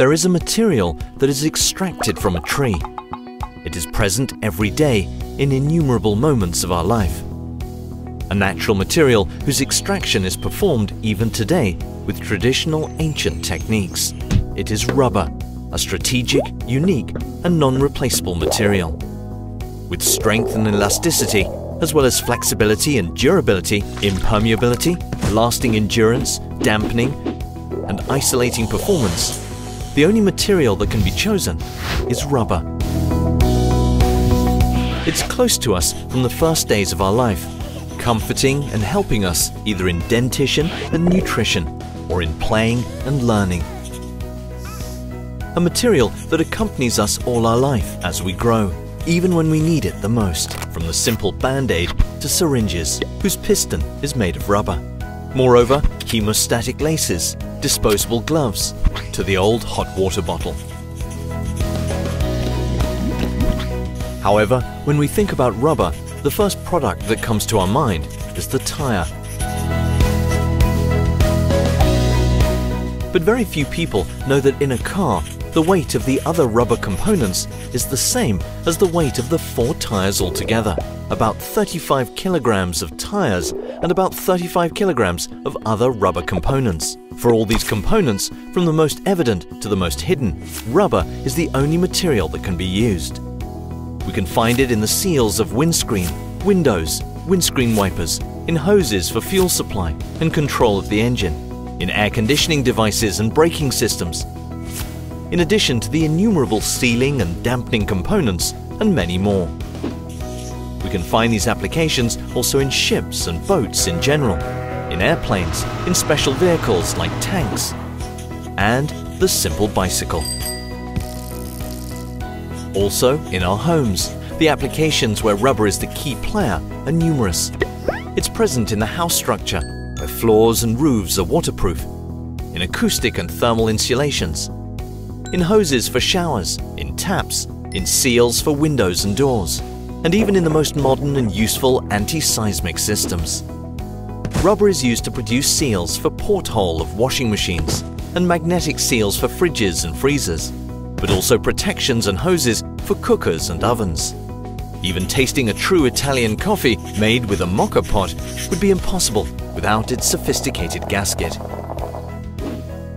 there is a material that is extracted from a tree. It is present every day in innumerable moments of our life. A natural material whose extraction is performed even today with traditional ancient techniques. It is rubber, a strategic, unique and non-replaceable material. With strength and elasticity, as well as flexibility and durability, impermeability, lasting endurance, dampening and isolating performance, the only material that can be chosen is rubber. It's close to us from the first days of our life, comforting and helping us either in dentition and nutrition or in playing and learning. A material that accompanies us all our life as we grow, even when we need it the most, from the simple band-aid to syringes, whose piston is made of rubber. Moreover, hemostatic laces, disposable gloves, to the old hot water bottle. However, when we think about rubber, the first product that comes to our mind is the tyre. But very few people know that in a car, the weight of the other rubber components is the same as the weight of the four tyres altogether. About 35 kilograms of tyres and about 35 kilograms of other rubber components. For all these components, from the most evident to the most hidden, rubber is the only material that can be used. We can find it in the seals of windscreen, windows, windscreen wipers, in hoses for fuel supply and control of the engine, in air conditioning devices and braking systems, in addition to the innumerable sealing and dampening components and many more. We can find these applications also in ships and boats in general, in airplanes, in special vehicles like tanks, and the simple bicycle. Also, in our homes, the applications where rubber is the key player are numerous. It's present in the house structure, where floors and roofs are waterproof, in acoustic and thermal insulations, in hoses for showers, in taps, in seals for windows and doors, and even in the most modern and useful anti-seismic systems. Rubber is used to produce seals for porthole of washing machines and magnetic seals for fridges and freezers, but also protections and hoses for cookers and ovens. Even tasting a true Italian coffee made with a moka pot would be impossible without its sophisticated gasket.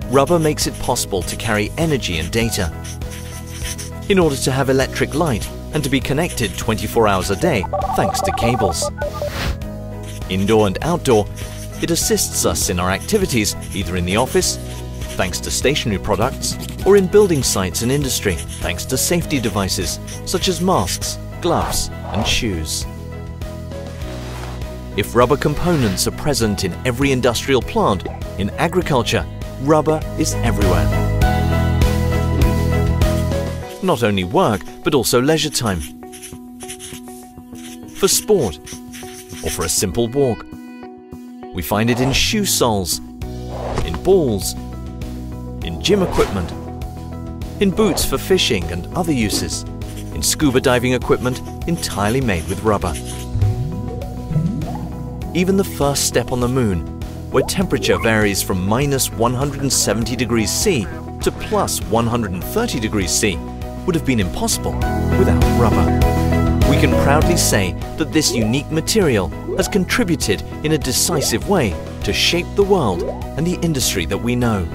Rubber makes it possible to carry energy and data. In order to have electric light and to be connected 24 hours a day thanks to cables. Indoor and outdoor, it assists us in our activities either in the office, thanks to stationery products, or in building sites and industry, thanks to safety devices such as masks, gloves and shoes. If rubber components are present in every industrial plant, in agriculture, rubber is everywhere. Not only work, but also leisure time. For sport, or for a simple walk. We find it in shoe soles, in balls, in gym equipment, in boots for fishing and other uses, in scuba diving equipment entirely made with rubber. Even the first step on the moon where temperature varies from minus 170 degrees C to plus 130 degrees C, would have been impossible without rubber. We can proudly say that this unique material has contributed in a decisive way to shape the world and the industry that we know.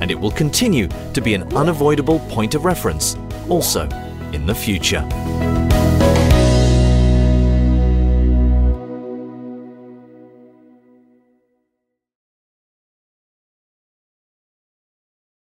And it will continue to be an unavoidable point of reference also in the future.